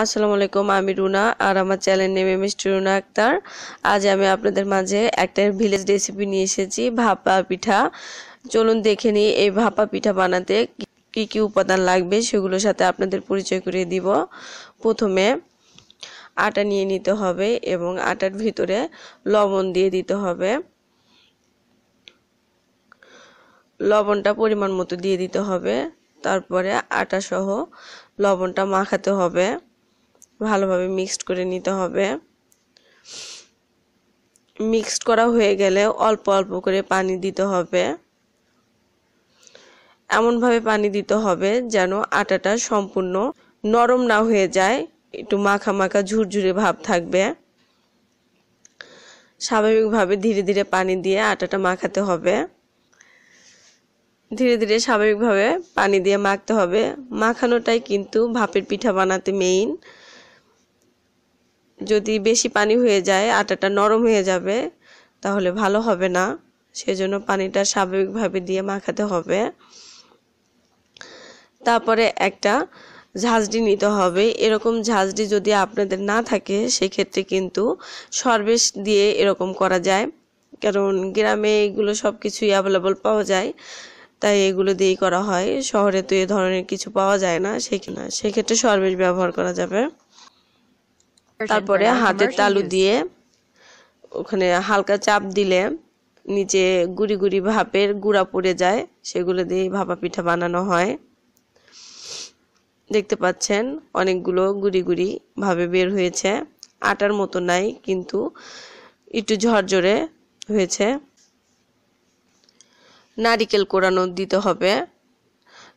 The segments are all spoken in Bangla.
আসসালামু আলাইকুম, আমি রুনা আর আমার চ্যানেল নেমে মিষ্টি রুনা আক্তার। আজ আমি আপনাদের মাঝে একটা ভিলেজ রেসিপি নিয়ে এসেছি, ভাপা পিঠা। চলুন দেখে নিই এই ভাপা পিঠা বানাতে কি কি উপাদান লাগবে, সেগুলোর সাথে আপনাদের পরিচয় করিয়ে দিব। প্রথমে আটা নিয়ে নিতে হবে এবং আটার ভিতরে লবণ দিয়ে দিতে হবে। লবণটা পরিমাণ মতো দিয়ে দিতে হবে, তারপরে আটা সহ লবণটা মাখাতে হবে। ভালোভাবে মিক্সড করে নিতে হবে। মিক্সড করা হয়ে গেলে অল্প অল্প করে পানি দিতে হবে। এমনভাবে পানি দিতে হবে যেন আটাটা সম্পূর্ণ নরম না হয়ে যায়, একটু মাখা মাখা ঝুরঝুরে ভাব থাকবে। স্বাভাবিকভাবে ধীরে ধীরে পানি দিয়ে আটাটা মাখাতে হবে। ধীরে ধীরে স্বাভাবিকভাবে পানি দিয়ে মাখতে হবে। মাখানোটাই কিন্তু ভাপের পিঠা বানাতে মেইন যদি বেশি পানি হয়ে যায়, আটাটা নরম হয়ে যাবে, তাহলে ভালো হবে না। সেজন্য পানিটা স্বাভাবিকভাবে দিয়ে মাখাতে হবে। তারপরে একটা ঝাঁঝরি নিতে হবে। এরকম ঝাঁঝরি যদি আপনাদের না থাকে, সেক্ষেত্রে কিন্তু সরবেশ দিয়ে এরকম করা যায়। কারণ গ্রামে এগুলো সব কিছুই অ্যাভেলেবল পাওয়া যায়, তাই এগুলো দিয়েই করা হয়। শহরে তো এ ধরনের কিছু পাওয়া যায় না, সেখানে সেক্ষেত্রে সরবেশ ব্যবহার করা যাবে। তারপরে হাতের তালু দিয়ে ওখানে হালকা চাপ দিলে নিচে গুড়ি গুড়ি ভাপের গুঁড়া পড়ে যায় সেগুলো দিয়ে ভাপা পিঠা বানানো হয়। দেখতে পাচ্ছেন অনেকগুলো গুড়ি গুড়ি ভাবে বের হয়েছে। আটার মতো নাই কিন্তু একটু ঝরঝরে হয়েছে। নারিকেল কোরানো দিতে হবে।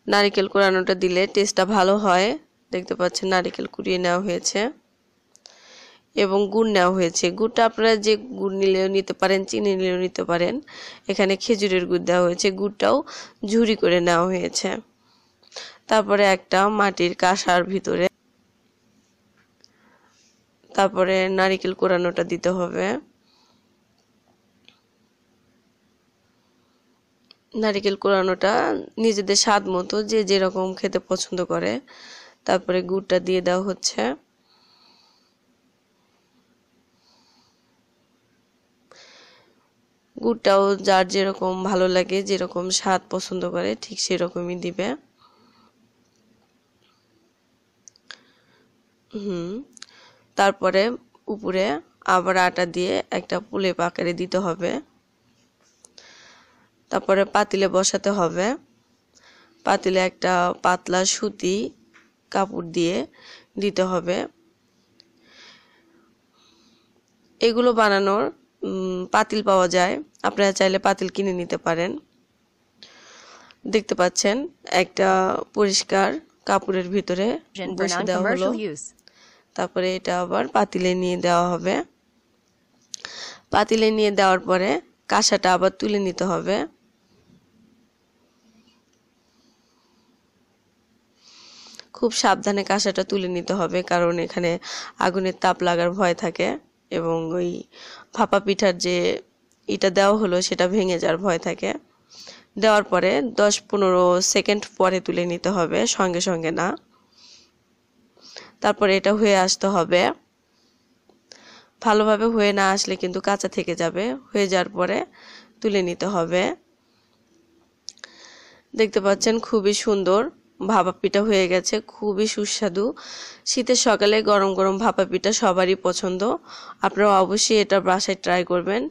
নারিকেল কোরানোটা দিলে টেস্টটা ভালো হয়। দেখতে পাচ্ছেন নারিকেল কুড়িয়ে নেওয়া হয়েছে। এবং গুড় নেওয়া হয়েছে। গুড়টা আপনারা যে গুড় নিলেও নিতে পারেন, চিনি নিলেও নিতে পারেন, এখানে খেজুরের গুড় দেওয়া হয়েছে। গুড়টাও ঝুরি করে নেওয়া হয়েছে। তারপরে একটা মাটির কাঁসার ভিতরে, তারপরে নারিকেল কোরানোটা দিতে হবে। নারিকেল কোরানোটা নিজেদের স্বাদ মতো যে যেরকম খেতে পছন্দ করে, তারপরে গুড়টা দিয়ে দেওয়া হচ্ছে। গুড়টাও যার যেরকম ভালো লাগে, যেরকম স্বাদ পছন্দ করে, ঠিক সেরকমই দিবে। হুম, তারপরে উপরে আবার আটা দিয়ে একটা পুলে আকারে দিতে হবে। তারপরে পাতিলে বসাতে হবে। পাতিলে একটা পাতলা সুতি কাপড় দিয়ে দিতে হবে। এগুলো বানানোর পাতিল পাওয়া যায়। আপনারা চাইলে পাতিল কিনে নিতে পারেন। দেখতে পাচ্ছেন একটা পরিষ্কার কাপড়ের ভিতরে বসে দেওয়া হলো। তারপরে এটা আবার পাতিলে নিয়ে দেওয়া হবে। পাতিলে নিয়ে দেওয়ার পরে কাঁসাটা আবার তুলে নিতে হবে। খুব সাবধানে কাঁসাটা তুলে নিতে হবে কারণ এখানে আগুনের তাপ লাগার ভয় থাকে। এবং ওই ভাপা পিঠার যে এটা দেওয়া হলো, সেটা ভেঙে যাওয়ার ভয় থাকে। দেওয়ার পরে দশ পনেরো সেকেন্ড পরে তুলে নিতে হবে, সঙ্গে সঙ্গে না। তারপরে এটা হয়ে আসতে হবে। ভালোভাবে হয়ে না আসলে কিন্তু কাঁচা থেকে যাবে। হয়ে যাওয়ার পরে তুলে নিতে হবে। দেখতে পাচ্ছেন খুবই সুন্দর। ভাপা পিঠা হয়ে গেছে, খুবই সুস্বাদু। শীতের সকালে গরম গরম ভাপা পিঠা সবারই পছন্দ। আপনারা অবশ্যই এটা বাসায় ট্রাই করবেন।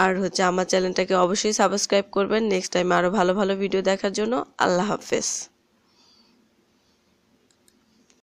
আর হচ্ছে আমার চ্যানেলটাকে অবশ্যই সাবস্ক্রাইব করবেন। নেক্সট টাইম আরও ভালো ভালো ভিডিও দেখার জন্য আল্লাহ হাফেজ।